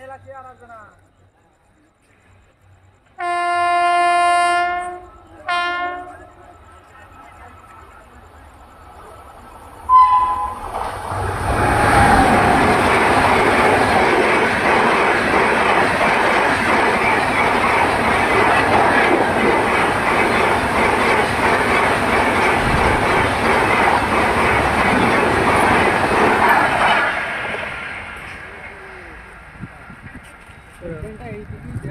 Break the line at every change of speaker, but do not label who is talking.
মেলাকি আরাধনা 对